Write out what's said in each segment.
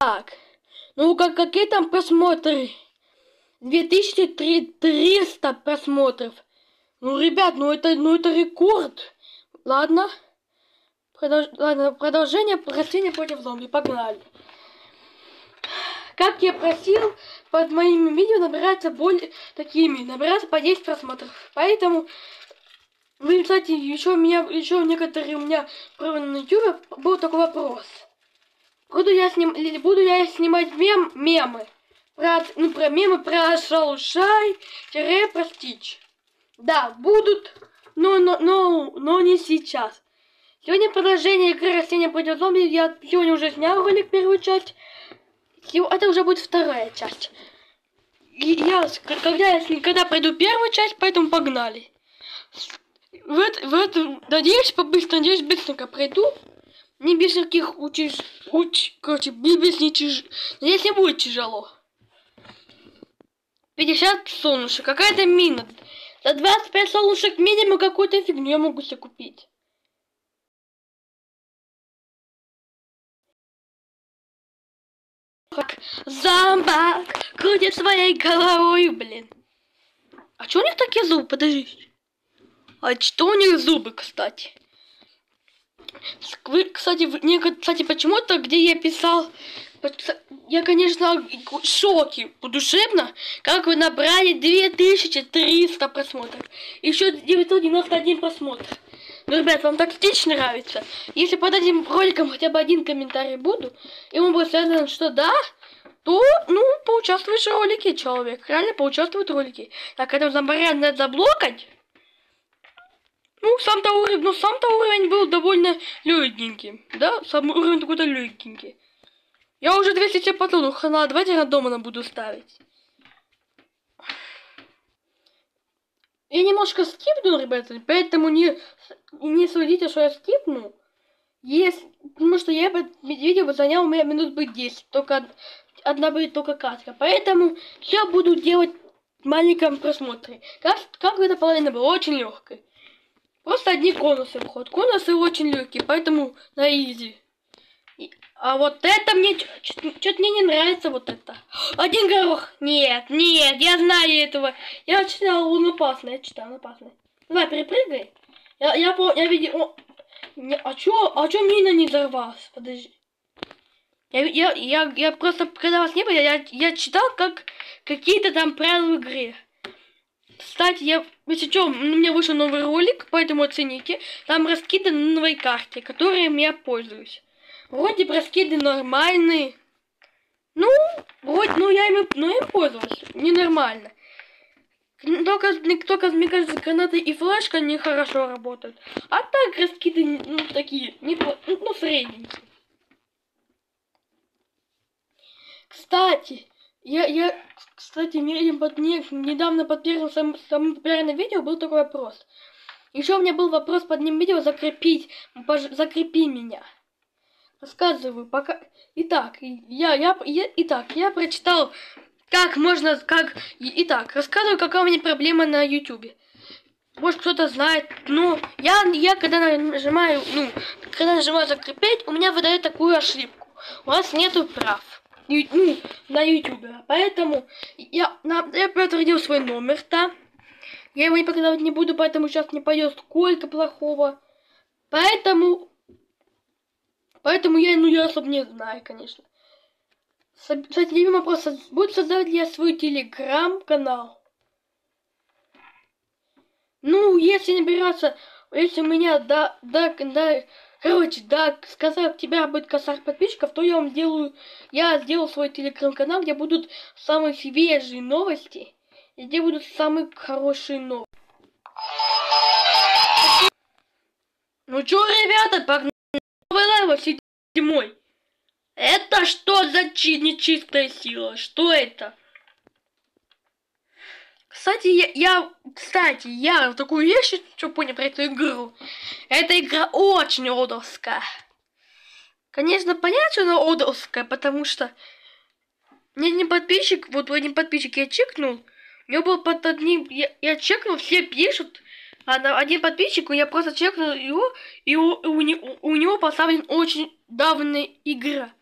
Так, ну как, какие там просмотры? 2300 просмотров. Ну, ребят, ну это, ну это рекорд. Ладно. Продолж... Ладно, продолжение растения против зомби. Погнали. Как я просил, под моими видео набирается более такими, набирается по 10 просмотров. Поэтому вы, кстати, еще у меня, еще некоторые у меня на YouTube был такой вопрос. Буду я сним, буду я снимать мем, мемы. Про, ну, про мемы про шалшай-про стич. Да, будут, но, но, но, но не сейчас. Сегодня продолжение игры растения против зомби. Я сегодня уже снял ролик первую часть. Это уже будет вторая часть. И я, когда я когда пройду первую часть, поэтому погнали. В, это, в эту, надеюсь, побыстрее, надеюсь, быстренько пройду. Не без всяких учишь, уч, короче, без не тяж... Надеюсь, не будет тяжело. 50 солнышек, какая-то мина. За 25 солнышек минимум какую-то фигню я могу себе купить. Как зомбак крутит своей головой, блин. А что у них такие зубы? Подожди. А что у них зубы, кстати? Вы, кстати, мне, кстати, почему-то, где я писал, я, конечно, в шоке, как вы набрали 2300 просмотров. Еще 991 просмотр. Ну, ребят, вам так стич нравится? Если под этим роликом хотя бы один комментарий буду, и он будет связан, что да, то, ну, поучаствуешь в ролике, человек. Реально поучаствует в ролике. Так, это зомбаря надо заблокать. Ну, сам-то уровень, ну, сам-то уровень был довольно легенький. Да, сам уровень какой-то легенький. Я уже 200 патронов, хана, давайте рандомно буду ставить. Я немножко скипнул, ребята, поэтому не, не судите, что я скипнул. Есть, потому что я бы видео занял у меня минут бы 10, только одна будет только катка. Поэтому я буду делать в маленьком просмотре. Как, как эта половина была очень легкой. Просто одни конусы вход. Конусы очень легкие, поэтому на изи. А вот это мне... Что-то мне не нравится вот это. Один горох. Нет, нет, я знаю этого. Я читал, он опасный. Я читал, он опасный. Давай, перепрыгай. Я, я, я видел... Не, а чё, а чё мина не взорвалась? Подожди. Я, я, я, я просто, когда вас не было, я, я читал, как какие-то там правила в игре. Кстати, я, если что, у меня вышел новый ролик, поэтому оцените. Там раскиданы на новой карте, которой я пользуюсь. Вроде браскеты нормальные. Ну, вроде, ну я ими, ну я пользовался. Ненормально. Только, только, мне кажется, гранаты и флешка нехорошо работают. А так раскиды, ну, такие, не, ну, ну, средненькие. Кстати, я, я, кстати, мне, под, мне недавно под первым, самым, самым популярным видео был такой вопрос. Еще у меня был вопрос под ним видео закрепить, пож, закрепи меня. Рассказываю, пока... Итак, я, я, я, итак, я прочитал, как можно, как... Итак, рассказываю, какая у меня проблема на ютубе. Может, кто-то знает, ну, я, я когда нажимаю, ну, когда нажимаю закрепить, у меня выдает такую ошибку. У вас нету прав. Ну, на ютубе. Поэтому я, на, я подтвердил свой номер там. Я его не показывать не буду, поэтому сейчас не пойдет сколько плохого. Поэтому Поэтому я, ну, я особо не знаю, конечно. Кстати, любимый вопрос, будет создавать ли я свой телеграм-канал? Ну, если набираться, если у меня, да, да, да, короче, да, сказав, тебя будет косарь подписчиков, то я вам сделаю, я сделал свой телеграм-канал, где будут самые свежие новости, и где будут самые хорошие новости. Ну чё, ребята, погнали! Новый седьмой. Это что за чи нечистая сила? Что это? Кстати, я, я, кстати, я такую вещь, что понял про эту игру. Эта игра очень одовская. Конечно, понятно, что она одовская, потому что мне не подписчик, вот один подписчик я чекнул, у него был под одним, я, я чекнул, все пишут, а один подписчик, я просто чекнул его, и у, у, у, у него поставлен очень давняя игра.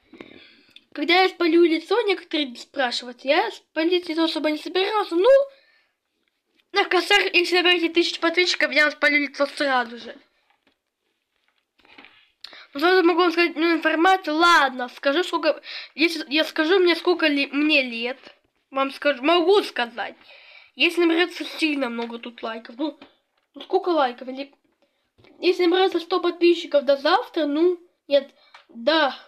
когда я спалю лицо, некоторые спрашивают, я спалить лицо особо не собирался, ну, на косарь, если наберете тысячу подписчиков, я вам спалю лицо сразу же. Ну, сразу могу вам сказать ну, информацию. Ладно, скажу, сколько... Если я скажу мне, сколько ли мне лет, вам скажу, могу сказать. Если наберется сильно много тут лайков, ну, ну сколько лайков? Или... Если наберется 100 подписчиков до завтра, ну, нет, да,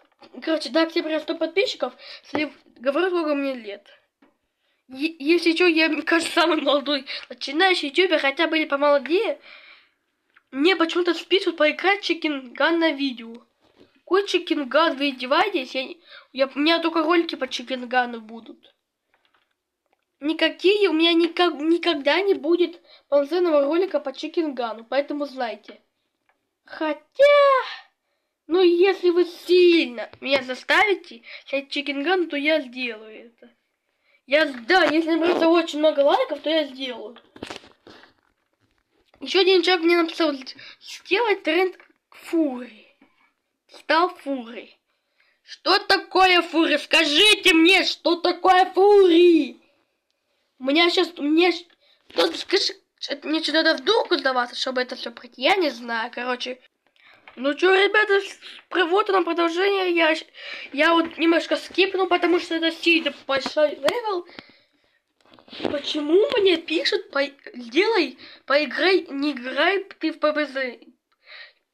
короче, до октября 100 подписчиков, если говорю, сколько мне лет. Если что, я, мне кажется, самый молодой начинающий ютубер, хотя были помолодее. Мне почему-то списывают поиграть чекинган на видео. Какой чекинган? Вы издеваетесь? Я, я, у меня только ролики по чекингану будут. Никакие, у меня никак, никогда не будет полноценного ролика по чекингану, поэтому знайте. Хотя, ну если вы сильно меня заставите снять чекинган, то я сделаю это. Я, да, если наберется очень много лайков, то я сделаю. Еще один человек мне написал, сделать тренд фурри. Стал фурри. Что такое фурри? Скажите мне, что такое фурри? У меня сейчас, мне, кто скажи, мне что надо в дурку сдаваться, чтобы это все пройти? Я не знаю, короче. Ну что, ребята, вот нам продолжение. Я, я вот немножко скипну, потому что это сильно большой level. Почему мне пишут, по... сделай, поиграй, не играй ты в ПВЗ?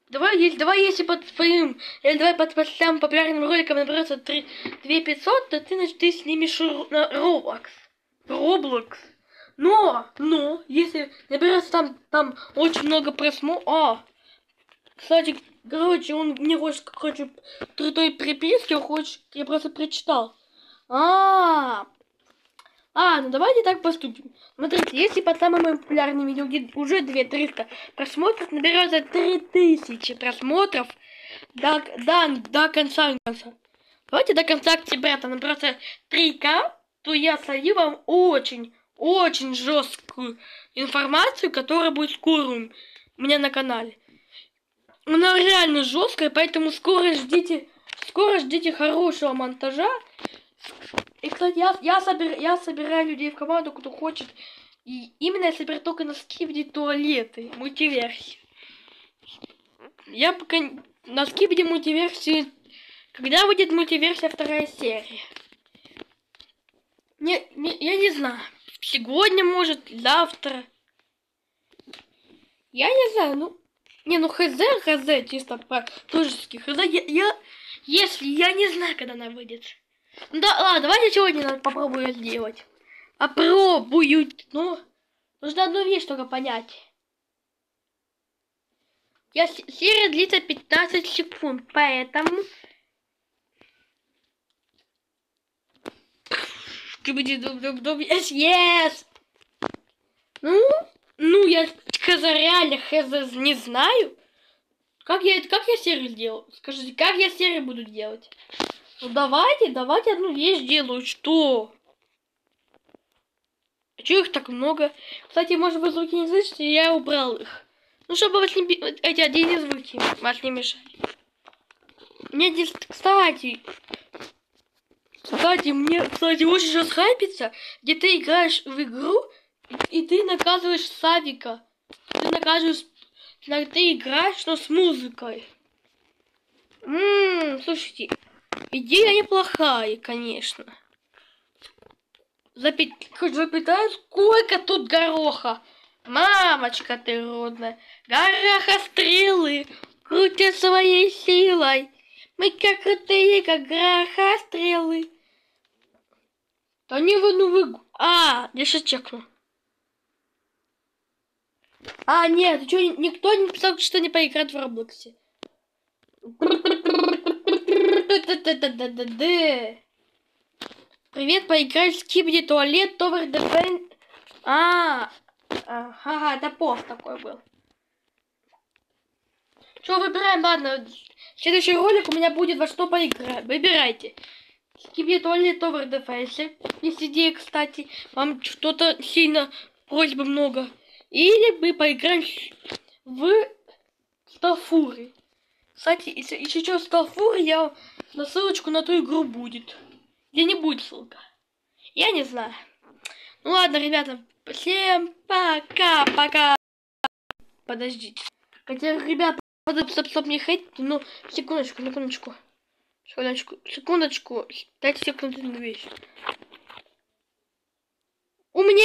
Давай, если, давай, если под своим, или давай под, под самым популярным роликом наберется 3, 2500, то ты, значит, ты снимешь на Roblox. Roblox. Но, но, если наберется там, там очень много просмотров, а, кстати, короче, он мне хочет, короче, той приписки, хочет, я просто прочитал. А, -а, -а а, ну давайте так поступим. Смотрите, если под самым популярным видео уже 2300 просмотров, наберется 3000 просмотров до, до, до конца конца. Давайте до конца октября там наберется 3К, то я солью вам очень, очень жесткую информацию, которая будет скоро у меня на канале. Она реально жесткая, поэтому скоро ждите, скоро ждите хорошего монтажа. И, кстати, я, я, собир, я собираю людей в команду, кто хочет. И именно я собираю только на скибиде туалеты, мультиверсии. Я пока на скибиде мультиверсии... Когда выйдет мультиверсия вторая серия? Не, не, я не знаю. Сегодня, может, завтра. Я не знаю, ну... Не, ну хз, хз, чисто по-дружески. Хз, я, я... Если я не знаю, когда она выйдет. Да, ладно, давайте сегодня попробую сделать. Попробую. Ну, нужно одну вещь только понять. Я, серия длится 15 секунд, поэтому... Yes, yes! Ну, ну, я хз реально хз не знаю. Как я, как я серию сделал? Скажите, как я серию буду делать? Ну давайте, давайте одну вещь делаю. Что? А Чего их так много? Кстати, может вы звуки не слышите, я убрал их. Ну, чтобы вас не... эти отдельные звуки вас не мешали. Мне здесь, кстати... Кстати, мне, кстати, очень сейчас хайпится, где ты играешь в игру, и ты наказываешь Савика. Ты наказываешь... Ты играешь, но с музыкой. Ммм, слушайте, Идея неплохая, конечно. Запи... Запитаю, сколько тут гороха. Мамочка ты родная, гороха стрелы крутят своей силой. Мы как крутые, как гороха стрелы. Да не вы, ну вы... А, я сейчас чекну. А, нет, что, никто не писал, что не поиграть в Роблоксе. Привет, поиграй в Скибиди туалет, Товар Дефен... А, ага, это пост такой был. Что, выбираем, ладно. Следующий ролик у меня будет во что поиграть. Выбирайте. Скибиди туалет, Товар Дефенсе. Есть идея, кстати. Вам что-то сильно просьбы много. Или мы поиграем в сталфуры. Кстати, если, если что, Стафуры, я на ссылочку на ту игру будет. Где не будет ссылка. Я не знаю. Ну ладно, ребята, всем пока-пока. Подождите. Хотя, ребята, стоп, стоп, стоп, не хотите, ну, секундочку, секундочку. Секундочку, секундочку, дайте секунду на вещь. У меня...